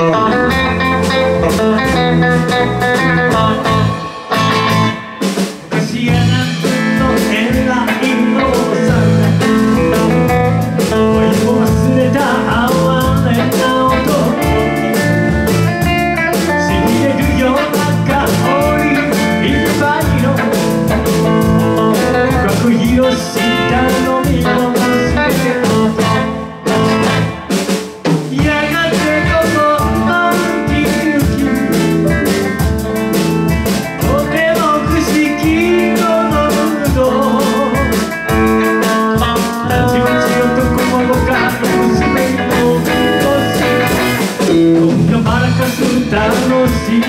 Thank you. quitarnos sin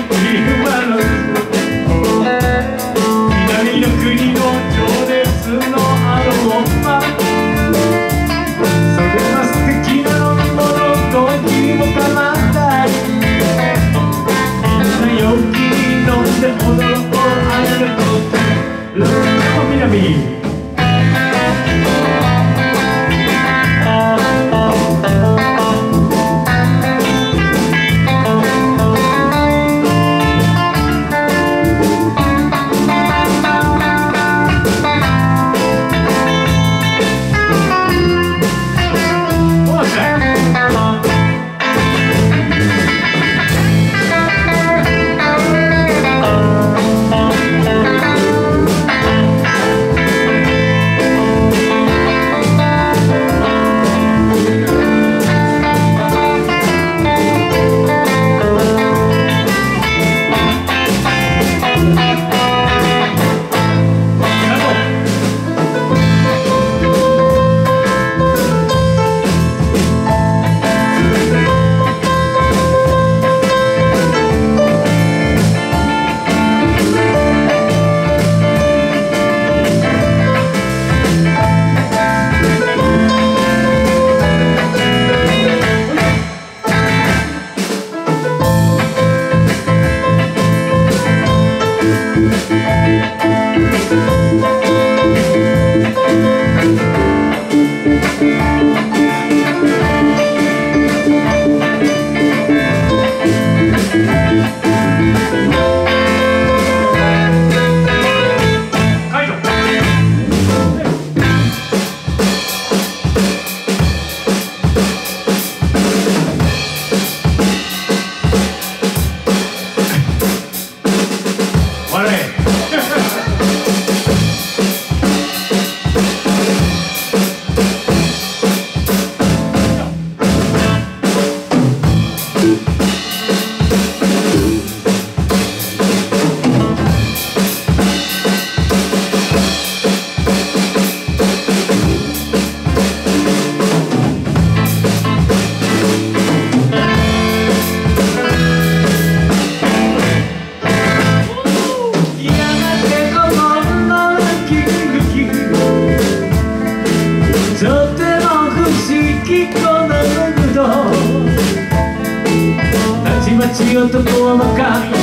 ち男は若いに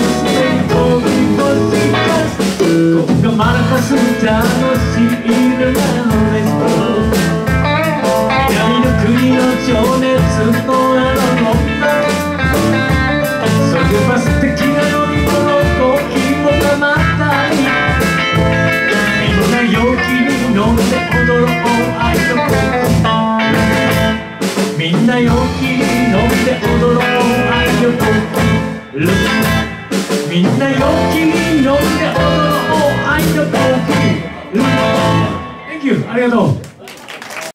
飛び越しかしこがマラカス楽しいなみんな陽気に乗って踊ろう愛のコーヒー Thank you ありがとう。